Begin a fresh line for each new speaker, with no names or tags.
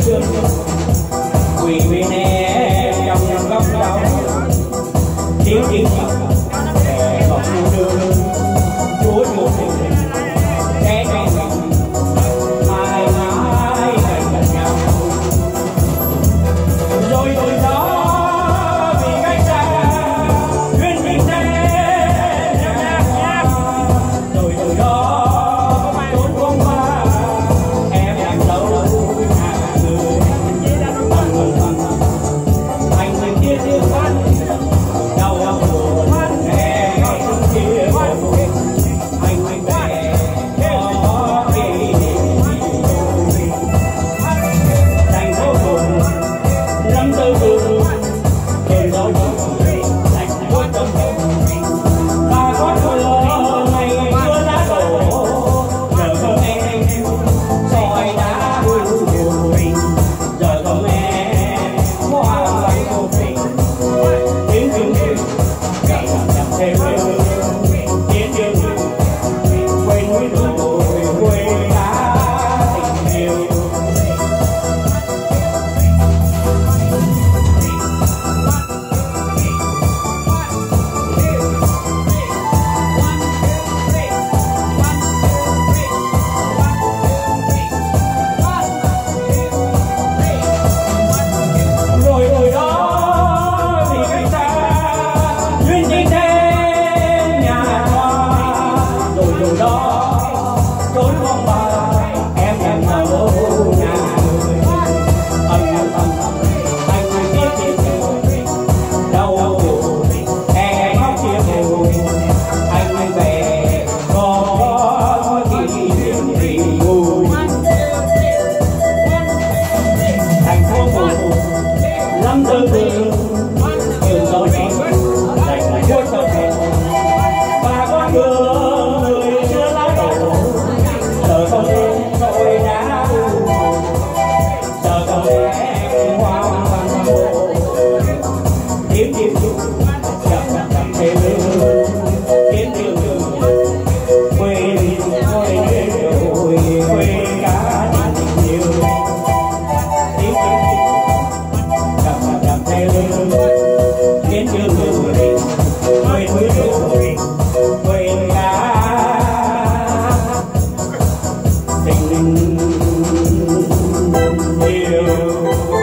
dưới chân quyền viên em trong góc đông chiến chiến sempre. you.